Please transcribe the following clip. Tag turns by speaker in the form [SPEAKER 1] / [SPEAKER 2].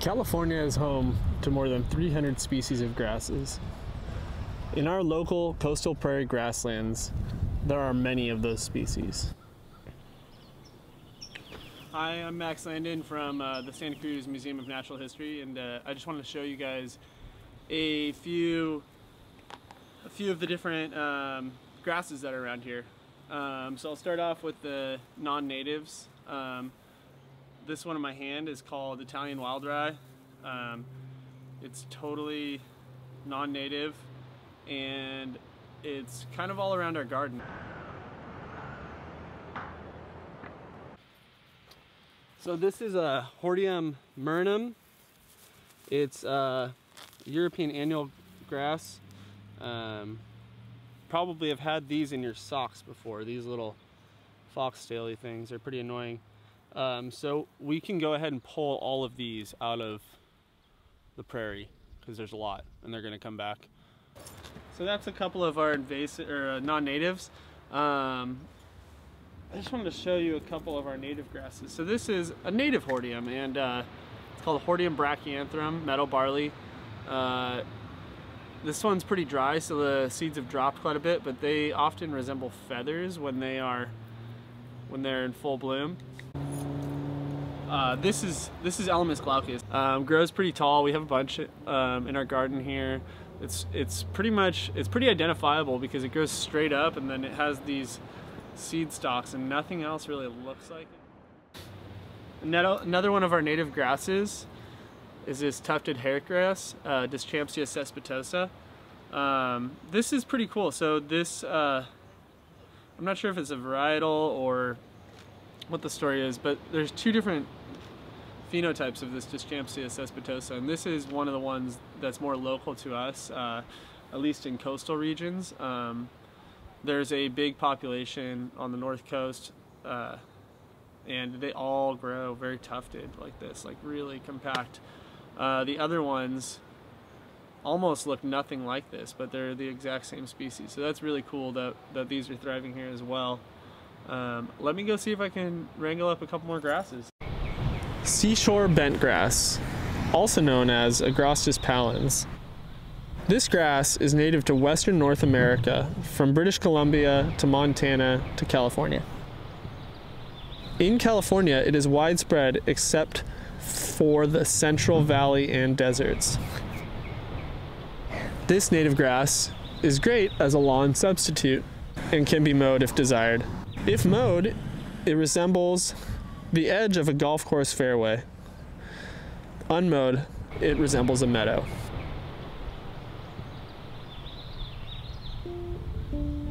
[SPEAKER 1] California is home to more than 300 species of grasses. In our local coastal prairie grasslands, there are many of those species. Hi, I'm Max Landon from uh, the Santa Cruz Museum of Natural History, and uh, I just wanted to show you guys a few, a few of the different um, grasses that are around here. Um, so I'll start off with the non-natives. Um, this one in my hand is called Italian Wild Rye. Um, it's totally non-native and it's kind of all around our garden. So this is a Hordeum murinum. It's a European annual grass. Um, probably have had these in your socks before, these little foxtaily things. They're pretty annoying. Um, so we can go ahead and pull all of these out of the prairie because there's a lot and they're going to come back. So that's a couple of our invasive or uh, non-natives. Um, I just wanted to show you a couple of our native grasses. So this is a native hordeum and uh, it's called Hordeum brachyantherum, meadow barley. Uh, this one's pretty dry, so the seeds have dropped quite a bit, but they often resemble feathers when they are when they're in full bloom. Uh, this is this is Elymus glaucus. Um, grows pretty tall. We have a bunch um, in our garden here. It's it's pretty much it's pretty identifiable because it grows straight up and then it has these seed stalks and nothing else really looks like it. Another one of our native grasses is this tufted hairgrass, uh, Deschampsia cespitosa. Um, this is pretty cool. So this, uh, I'm not sure if it's a varietal or what the story is, but there's two different phenotypes of this Deschampsia cespitosa, and this is one of the ones that's more local to us, uh, at least in coastal regions. Um, there's a big population on the north coast, uh, and they all grow very tufted like this, like really compact. Uh, the other ones almost look nothing like this, but they're the exact same species. So that's really cool that, that these are thriving here as well. Um, let me go see if I can wrangle up a couple more grasses. Seashore bentgrass, also known as Agrostis pallens. This grass is native to western North America, from British Columbia to Montana to California. In California, it is widespread except for the Central Valley and deserts. This native grass is great as a lawn substitute and can be mowed if desired. If mowed, it resembles the edge of a golf course fairway. Unmowed, it resembles a meadow. うん。